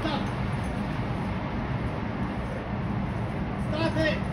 Stop. Stop it.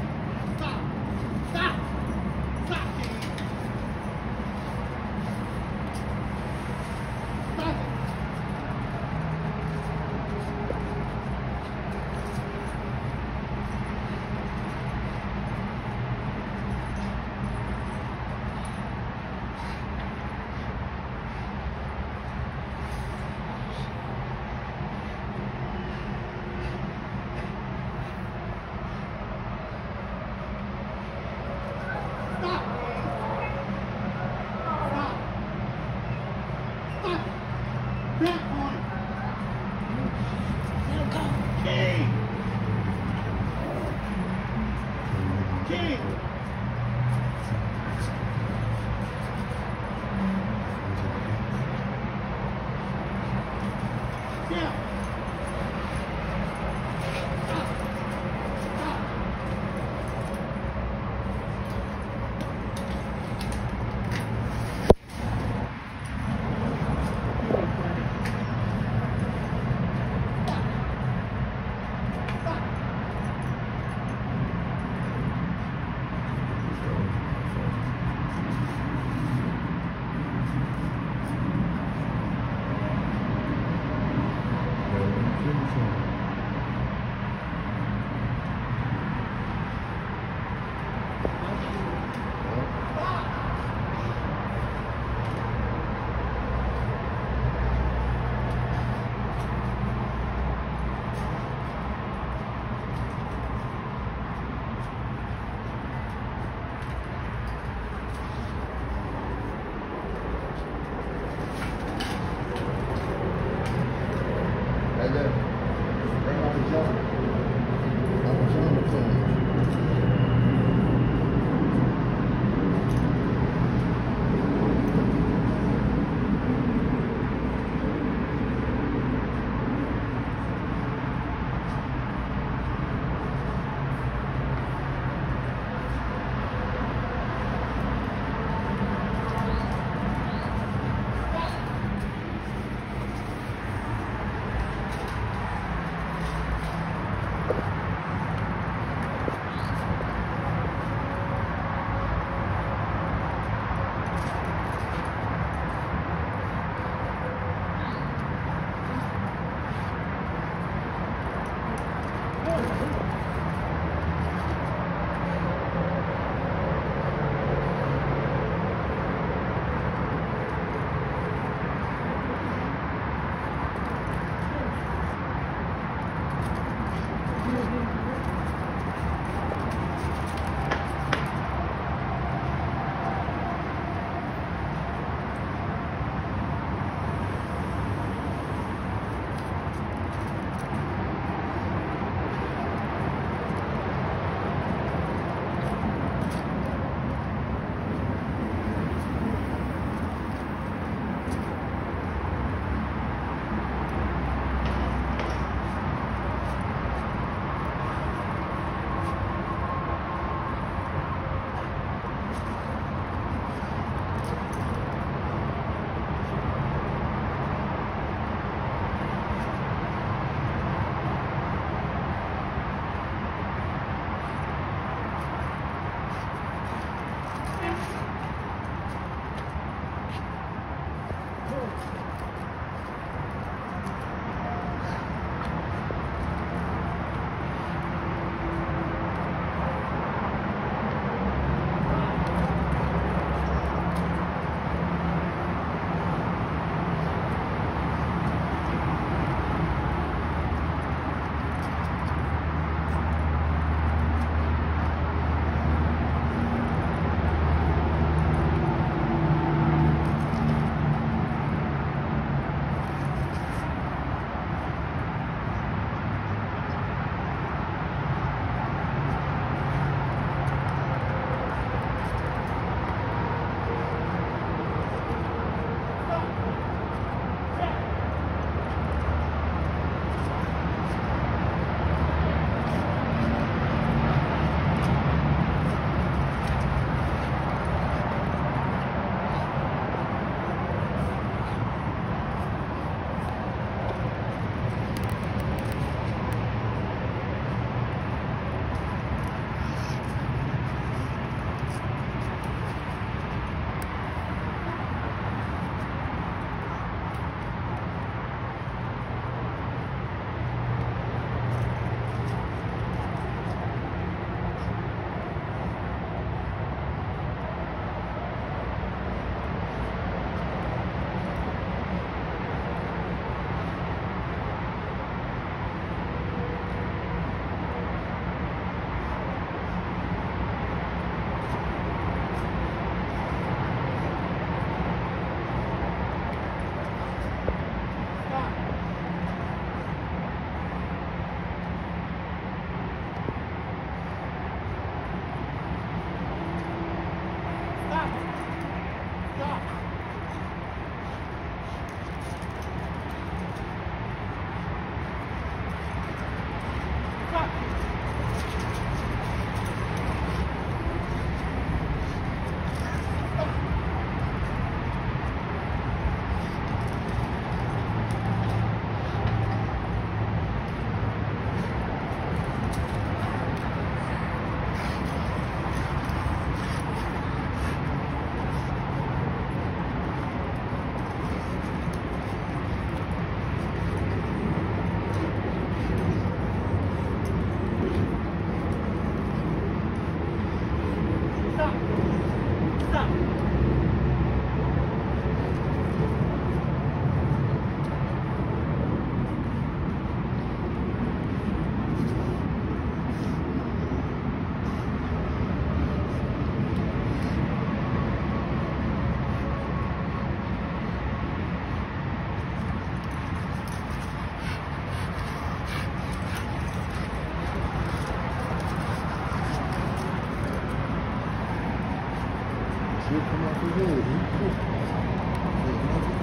この部分を輪行します。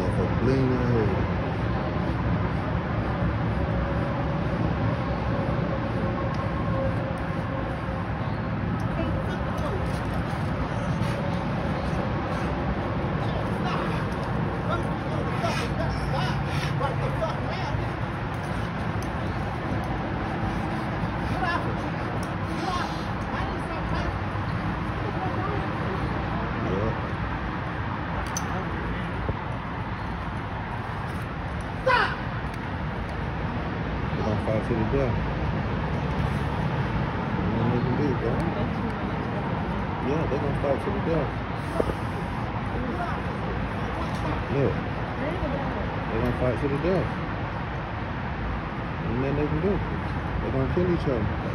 motherfucker a out here. Death. Nothing they can do, bro. Yeah, they're gonna fight to the death. Look, they're gonna fight to the death. Ain't nothing they can do. They're gonna kill each other.